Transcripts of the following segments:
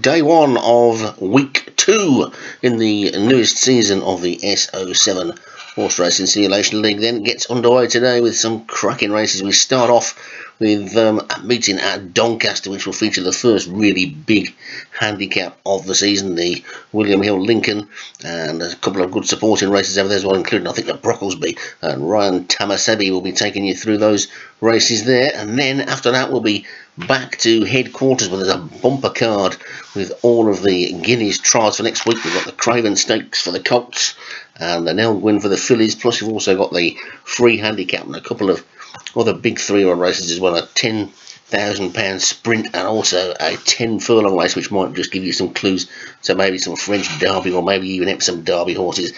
day one of week two in the newest season of the SO7 Horse Racing Simulation League then gets underway today with some cracking races. We start off with um, a meeting at Doncaster which will feature the first really big handicap of the season, the William Hill Lincoln and a couple of good supporting races over there as well including I think the Brocklesby and Ryan Tamasebi will be taking you through those races there and then after that we'll be back to headquarters where there's a bumper card with all of the Guineas trials for next week. We've got the Craven Stakes for the Colts and the Nell for the fillies. Plus, you've also got the free handicap and a couple of other big three-year-old races as well. A ten thousand pound sprint and also a 10 furlong race which might just give you some clues to maybe some French Derby or maybe even some Derby horses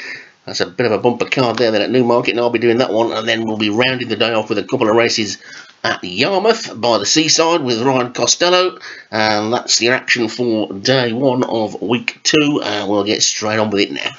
that's a bit of a bumper card there then at Newmarket and I'll be doing that one and then we'll be rounding the day off with a couple of races at Yarmouth by the seaside with Ryan Costello and that's the action for day one of week two and we'll get straight on with it now